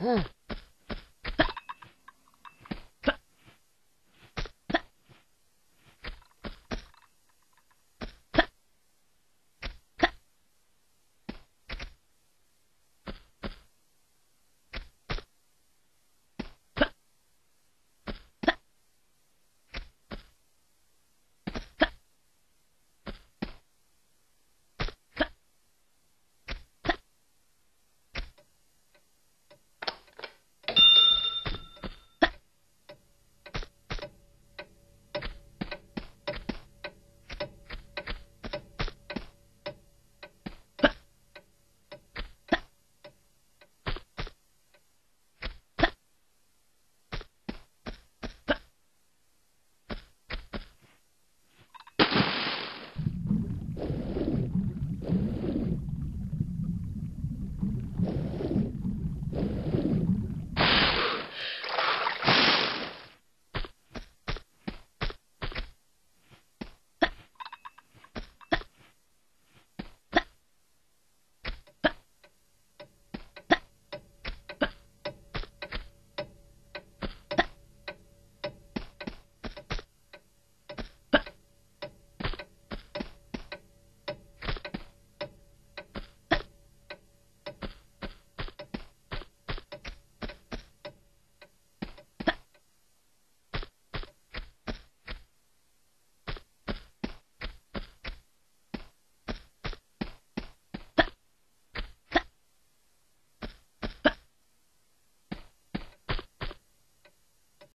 Huh.